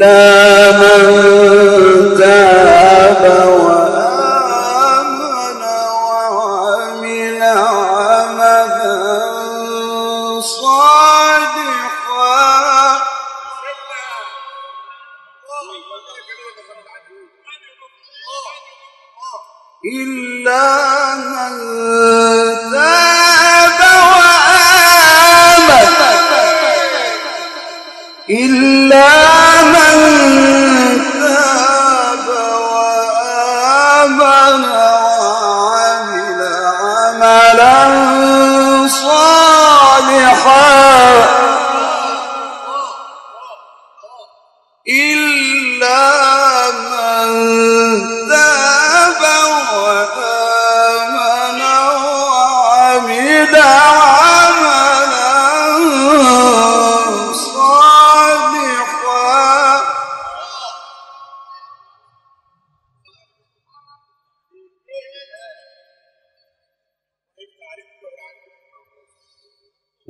إلا من تاب وآمن وعمل عملا صالحا إلا من تاب وآمن. إلا خان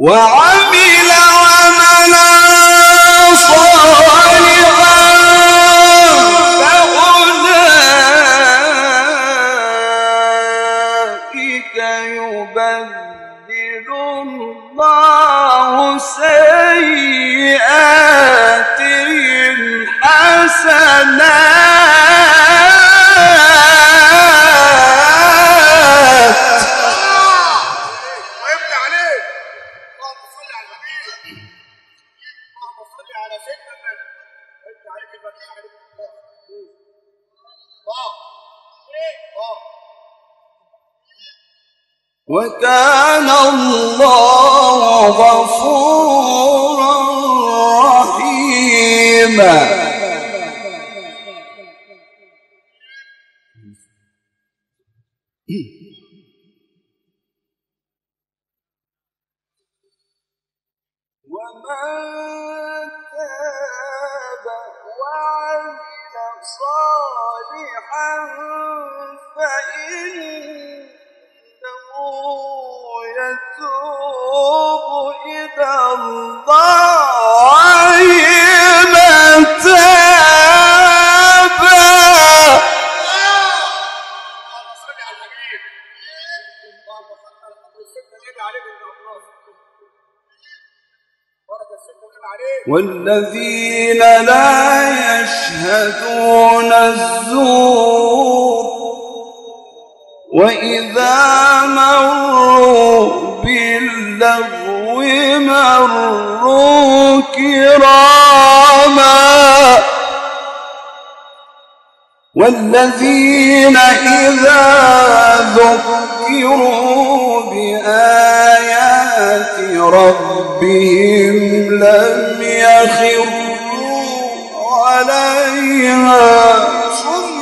وعمل عملا صالحا. فأولئك يبدل الله سيئاتهم حسنات. وكان الله غفورا رحيما. والذين لا يشهدون الزور وإذا مروا باللغو مروا كراما والذين إذا ذكروا بآيات ربهم يخروا عليها صما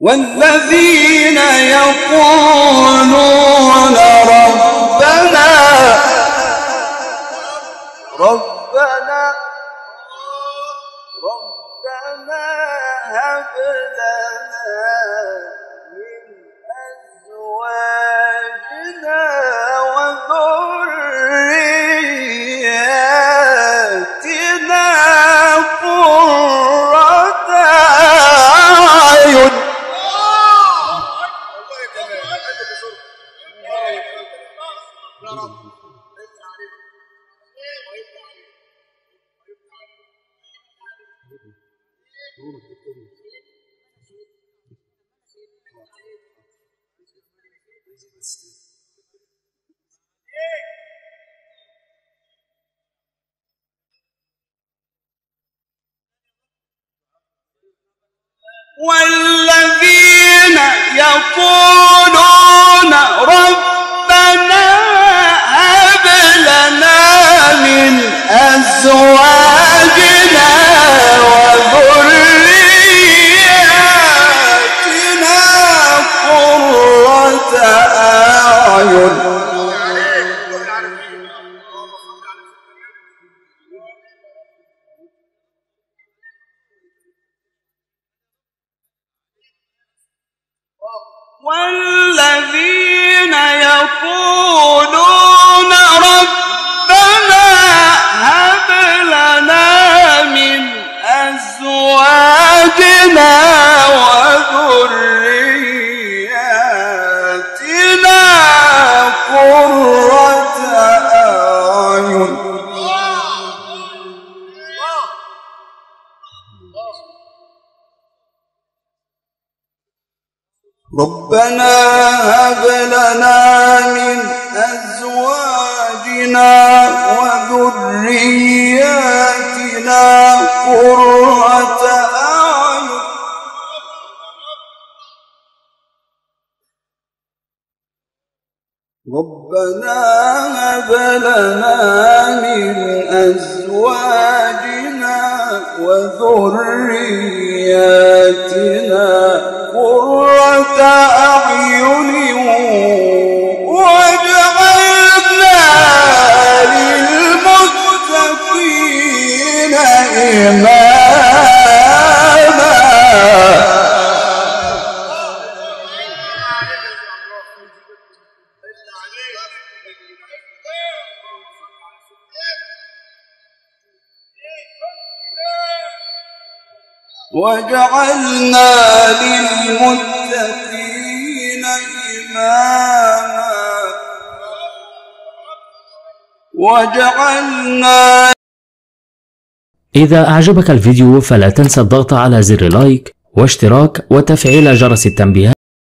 والذين يقولون ربنا والذين والذين يقولون ربنا هب لنا من أزواجنا وذرياتنا ربنا هب لنا من أزواجنا وذرياتنا قرة أعين. ربنا هب لنا من أزواجنا وذرياتنا وجعلنا للمتقين إماما. وجعلنا إذا أعجبك الفيديو فلا تنسى الضغط على زر لايك واشتراك وتفعيل جرس التنبيهات